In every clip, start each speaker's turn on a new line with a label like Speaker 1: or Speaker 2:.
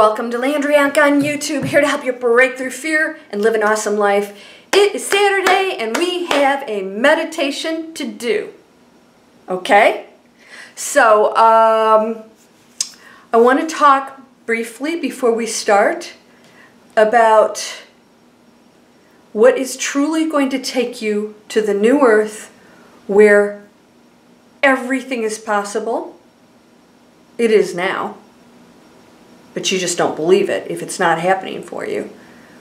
Speaker 1: Welcome to Landria Onkka on YouTube, here to help you break through fear and live an awesome life. It is Saturday and we have a meditation to do. Okay? So, um, I want to talk briefly before we start about what is truly going to take you to the new earth where everything is possible. It is now but you just don't believe it if it's not happening for you.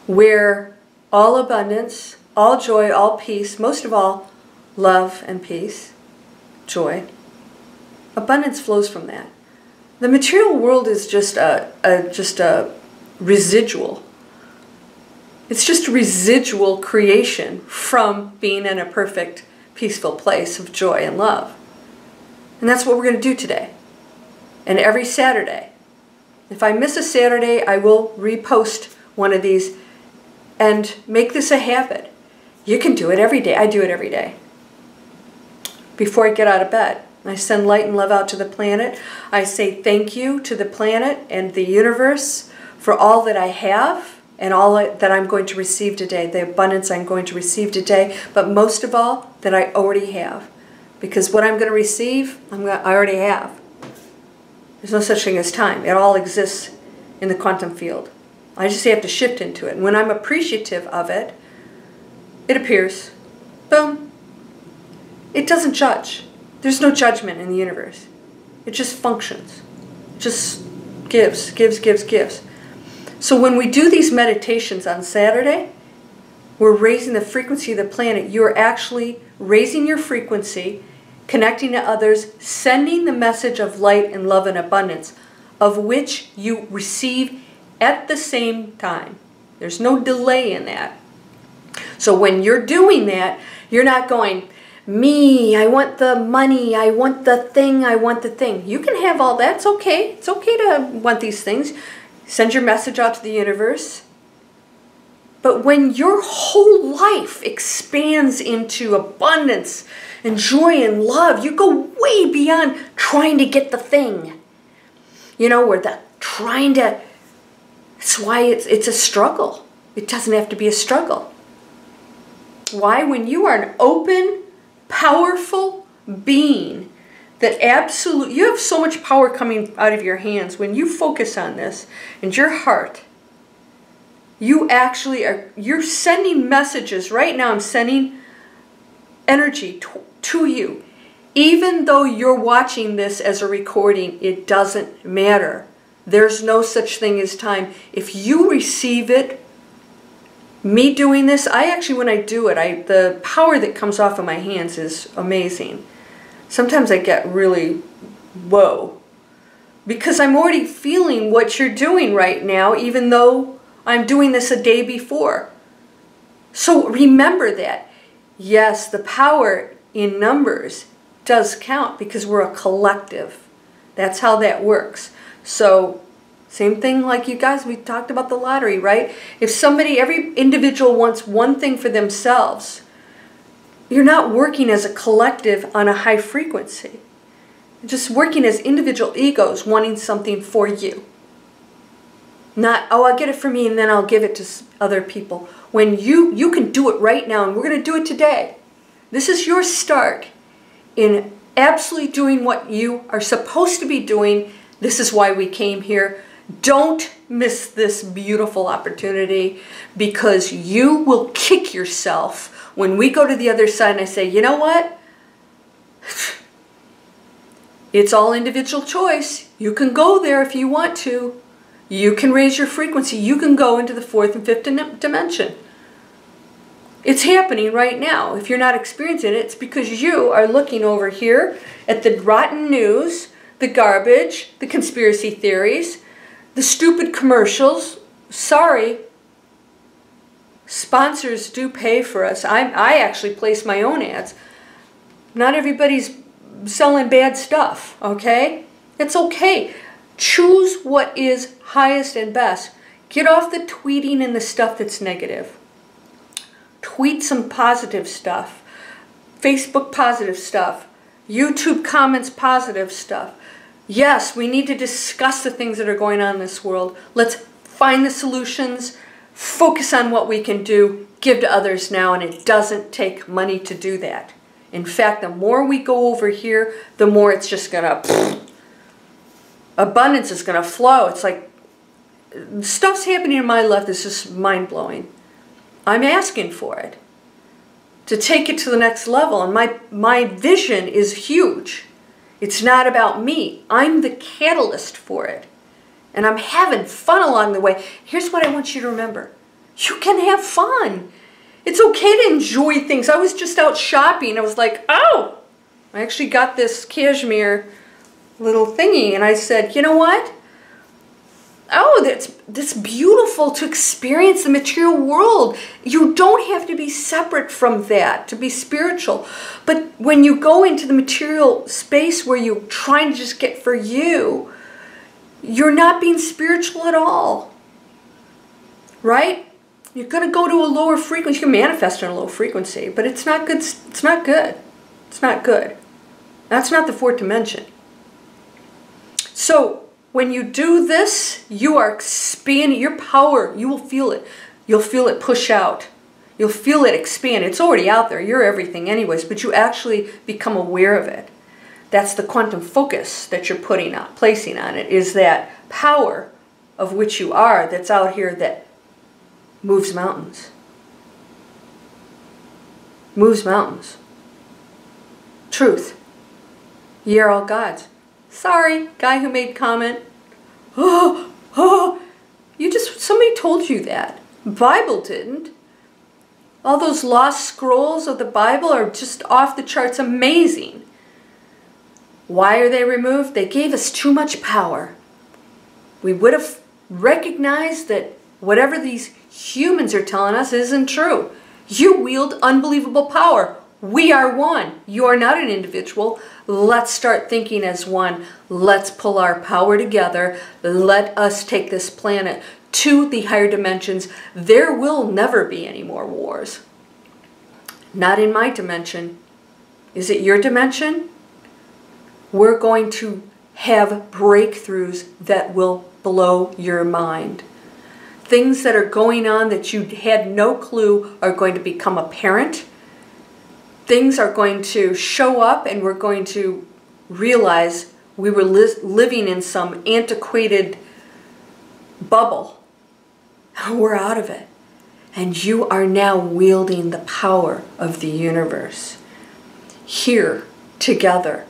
Speaker 1: Where all abundance, all joy, all peace, most of all, love and peace, joy, abundance flows from that. The material world is just a, a just a residual. It's just a residual creation from being in a perfect, peaceful place of joy and love. And that's what we're going to do today. And every Saturday, if I miss a Saturday, I will repost one of these and make this a habit. You can do it every day. I do it every day. Before I get out of bed, I send light and love out to the planet. I say thank you to the planet and the universe for all that I have and all that I'm going to receive today, the abundance I'm going to receive today, but most of all, that I already have. Because what I'm going to receive, I'm going to, I already have. There's no such thing as time. It all exists in the quantum field. I just have to shift into it. And when I'm appreciative of it, it appears. Boom. It doesn't judge. There's no judgment in the universe. It just functions. It just gives, gives, gives, gives. So when we do these meditations on Saturday, we're raising the frequency of the planet. You're actually raising your frequency connecting to others, sending the message of light and love and abundance, of which you receive at the same time. There's no delay in that. So when you're doing that, you're not going, me, I want the money, I want the thing, I want the thing. You can have all that. It's okay. It's okay to want these things. Send your message out to the universe. But when your whole life expands into abundance, and joy and love. You go way beyond trying to get the thing. You know, where the trying to, that's why it's, it's a struggle. It doesn't have to be a struggle. Why? When you are an open, powerful being that absolute, you have so much power coming out of your hands. When you focus on this and your heart, you actually are, you're sending messages. Right now I'm sending energy to you. Even though you're watching this as a recording, it doesn't matter. There's no such thing as time. If you receive it, me doing this, I actually, when I do it, I the power that comes off of my hands is amazing. Sometimes I get really, whoa. Because I'm already feeling what you're doing right now, even though I'm doing this a day before. So remember that. Yes, the power in numbers does count because we're a collective. That's how that works. So same thing like you guys, we talked about the lottery, right? If somebody, every individual wants one thing for themselves, you're not working as a collective on a high frequency. You're just working as individual egos wanting something for you. Not, oh, I'll get it for me and then I'll give it to other people. When you, you can do it right now and we're going to do it today. This is your start in absolutely doing what you are supposed to be doing. This is why we came here. Don't miss this beautiful opportunity because you will kick yourself when we go to the other side and I say, you know what? It's all individual choice. You can go there if you want to. You can raise your frequency. You can go into the fourth and fifth dimension. It's happening right now. If you're not experiencing it, it's because you are looking over here at the rotten news, the garbage, the conspiracy theories, the stupid commercials. Sorry, sponsors do pay for us. I, I actually place my own ads. Not everybody's selling bad stuff, okay? It's okay. Choose what is highest and best. Get off the tweeting and the stuff that's negative tweet some positive stuff, Facebook positive stuff, YouTube comments positive stuff. Yes, we need to discuss the things that are going on in this world. Let's find the solutions, focus on what we can do, give to others now, and it doesn't take money to do that. In fact, the more we go over here, the more it's just going to, abundance is going to flow. It's like, stuff's happening in my life that's just mind-blowing. I'm asking for it to take it to the next level, and my, my vision is huge. It's not about me. I'm the catalyst for it. And I'm having fun along the way. Here's what I want you to remember. You can have fun. It's okay to enjoy things. I was just out shopping. I was like, oh, I actually got this cashmere little thingy. And I said, you know what? oh, that's, that's beautiful to experience the material world. You don't have to be separate from that to be spiritual. But when you go into the material space where you're trying to just get for you, you're not being spiritual at all. Right? You're going to go to a lower frequency. You can manifest in a low frequency, but it's not good. It's not good. It's not good. That's not the fourth dimension. So when you do this, you are expanding your power. You will feel it. You'll feel it push out. You'll feel it expand. It's already out there. You're everything anyways, but you actually become aware of it. That's the quantum focus that you're putting on, placing on it, is that power of which you are that's out here that moves mountains. Moves mountains. Truth. Ye are all gods. Sorry, guy who made comment. Oh, oh, you just, somebody told you that. Bible didn't. All those lost scrolls of the Bible are just off the charts amazing. Why are they removed? They gave us too much power. We would have recognized that whatever these humans are telling us isn't true. You wield unbelievable power. We are one. You are not an individual. Let's start thinking as one. Let's pull our power together. Let us take this planet to the higher dimensions. There will never be any more wars. Not in my dimension. Is it your dimension? We're going to have breakthroughs that will blow your mind. Things that are going on that you had no clue are going to become apparent things are going to show up and we're going to realize we were li living in some antiquated bubble. We're out of it. And you are now wielding the power of the universe here together.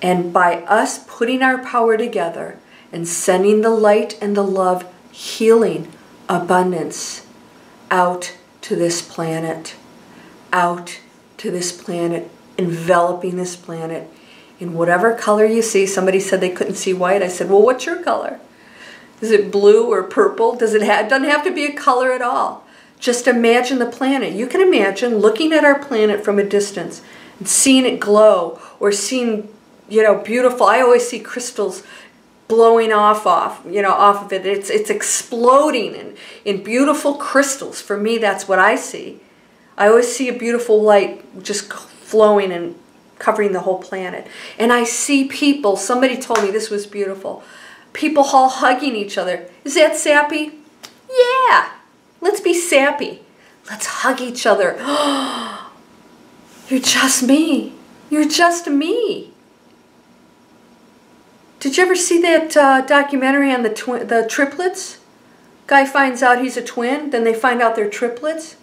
Speaker 1: And by us putting our power together and sending the light and the love, healing, abundance out to this planet, out to this planet, enveloping this planet in whatever color you see. Somebody said they couldn't see white. I said, well, what's your color? Is it blue or purple? Does it, have, it doesn't have to be a color at all. Just imagine the planet. You can imagine looking at our planet from a distance and seeing it glow or seeing, you know, beautiful. I always see crystals blowing off off you know off of it it's it's exploding in in beautiful crystals for me that's what i see I always see a beautiful light just flowing and covering the whole planet. And I see people, somebody told me this was beautiful, people all hugging each other. Is that sappy? Yeah, let's be sappy. Let's hug each other. You're just me. You're just me. Did you ever see that uh, documentary on the, the triplets? Guy finds out he's a twin, then they find out they're triplets.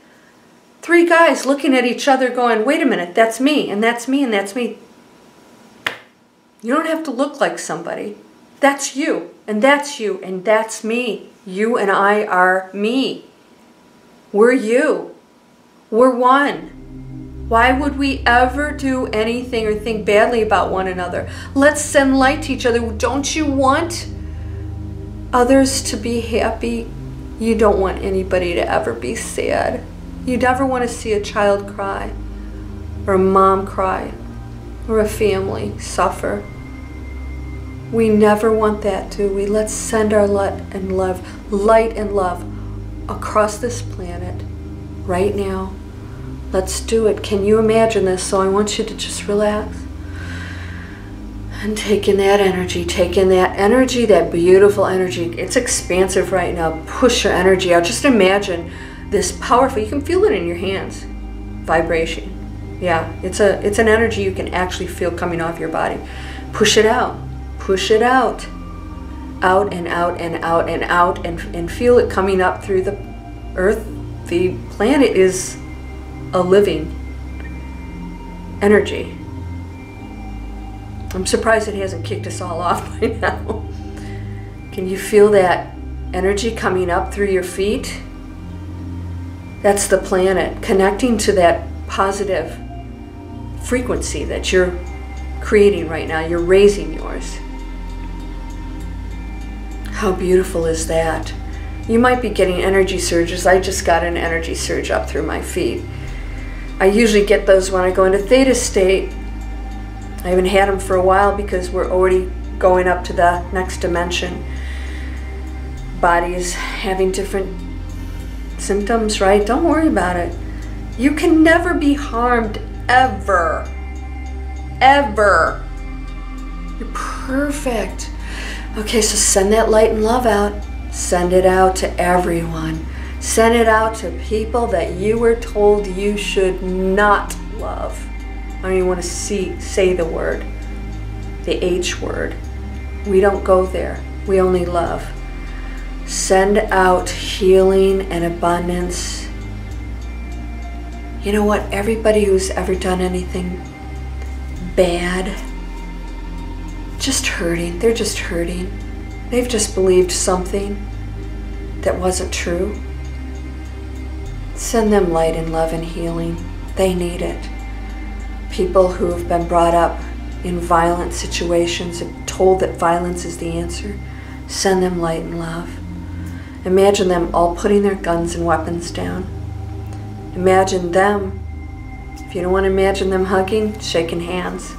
Speaker 1: Three guys looking at each other going, wait a minute, that's me, and that's me, and that's me. You don't have to look like somebody. That's you, and that's you, and that's me. You and I are me. We're you. We're one. Why would we ever do anything or think badly about one another? Let's send light to each other. Don't you want others to be happy? You don't want anybody to ever be sad. You never want to see a child cry, or a mom cry, or a family suffer. We never want that, do we? Let's send our light and love, light and love across this planet right now. Let's do it. Can you imagine this? So I want you to just relax. And take in that energy, Take in that energy, that beautiful energy. It's expansive right now. Push your energy out. Just imagine this powerful, you can feel it in your hands. Vibration. Yeah, it's a it's an energy you can actually feel coming off your body. Push it out. Push it out. Out and out and out and out and, and feel it coming up through the earth. The planet is a living energy. I'm surprised it hasn't kicked us all off by now. Can you feel that energy coming up through your feet? That's the planet connecting to that positive frequency that you're creating right now. You're raising yours. How beautiful is that? You might be getting energy surges. I just got an energy surge up through my feet. I usually get those when I go into theta state. I haven't had them for a while because we're already going up to the next dimension. Body is having different symptoms, right? Don't worry about it. You can never be harmed ever. Ever. You're perfect. Okay, so send that light and love out. Send it out to everyone. Send it out to people that you were told you should not love. I don't even want to see say the word, the H word. We don't go there. We only love. Send out healing and abundance. You know what? Everybody who's ever done anything bad, just hurting. They're just hurting. They've just believed something that wasn't true. Send them light and love and healing. They need it. People who have been brought up in violent situations and told that violence is the answer, send them light and love. Imagine them all putting their guns and weapons down. Imagine them, if you don't want to imagine them hugging, shaking hands.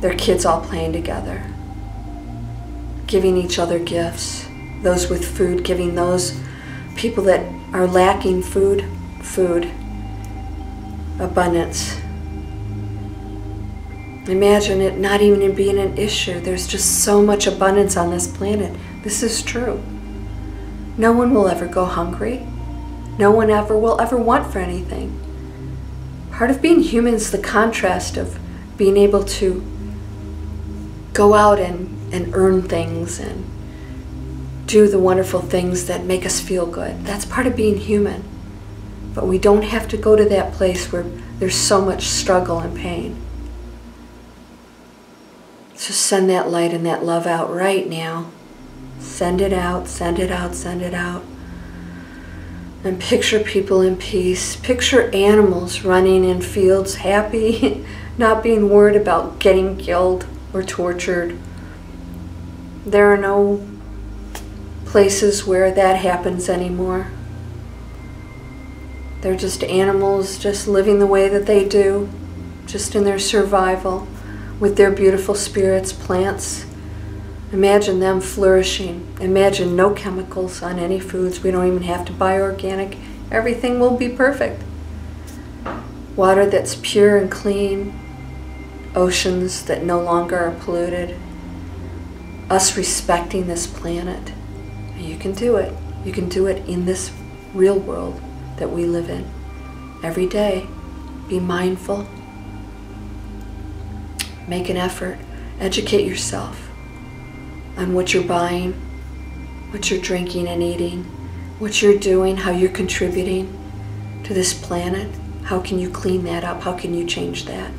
Speaker 1: Their kids all playing together, giving each other gifts. Those with food, giving those people that are lacking food, food, abundance. Imagine it not even being an issue. There's just so much abundance on this planet. This is true. No one will ever go hungry. No one ever will ever want for anything. Part of being human is the contrast of being able to go out and, and earn things and do the wonderful things that make us feel good. That's part of being human. But we don't have to go to that place where there's so much struggle and pain. So send that light and that love out right now. Send it out, send it out, send it out. And picture people in peace. Picture animals running in fields happy, not being worried about getting killed or tortured. There are no places where that happens anymore. They're just animals just living the way that they do, just in their survival with their beautiful spirits, plants. Imagine them flourishing. Imagine no chemicals on any foods. We don't even have to buy organic. Everything will be perfect. Water that's pure and clean, oceans that no longer are polluted, us respecting this planet. You can do it. You can do it in this real world that we live in. Every day, be mindful. Make an effort. Educate yourself on what you're buying, what you're drinking and eating, what you're doing, how you're contributing to this planet. How can you clean that up? How can you change that?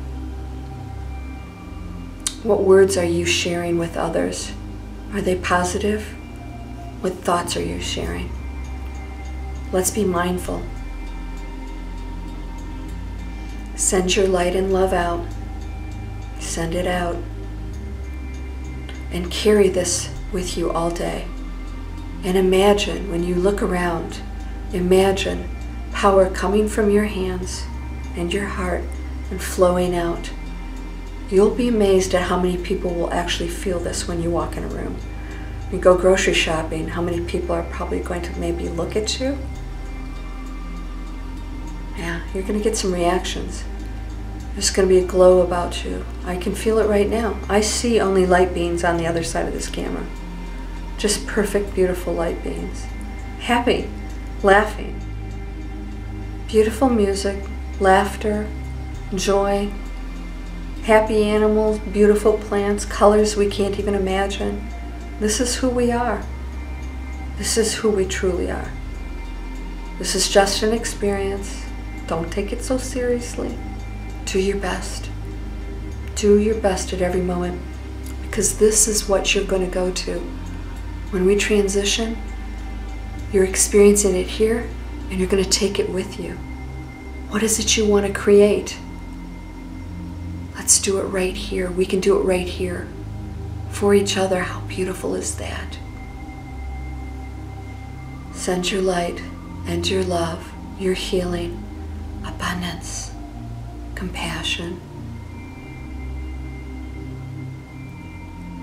Speaker 1: What words are you sharing with others? Are they positive? What thoughts are you sharing? Let's be mindful. Send your light and love out. Send it out. And carry this with you all day. And imagine when you look around, imagine power coming from your hands and your heart and flowing out. You'll be amazed at how many people will actually feel this when you walk in a room. You go grocery shopping, how many people are probably going to maybe look at you? Yeah, you're going to get some reactions. There's going to be a glow about you. I can feel it right now. I see only light beams on the other side of this camera. Just perfect, beautiful light beams. Happy, laughing. Beautiful music, laughter, joy, happy animals, beautiful plants, colors we can't even imagine. This is who we are. This is who we truly are. This is just an experience. Don't take it so seriously. Do your best. Do your best at every moment because this is what you're going to go to. When we transition, you're experiencing it here and you're going to take it with you. What is it you want to create? Let's do it right here. We can do it right here for each other. How beautiful is that? Send your light and your love, your healing, abundance, compassion.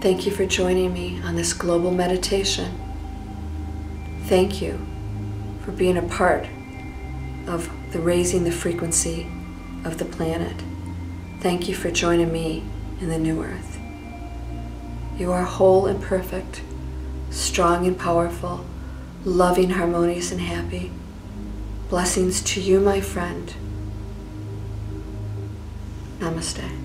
Speaker 1: Thank you for joining me on this global meditation. Thank you for being a part of the raising the frequency of the planet. Thank you for joining me in the new earth. You are whole and perfect, strong and powerful, loving, harmonious, and happy. Blessings to you, my friend. Namaste.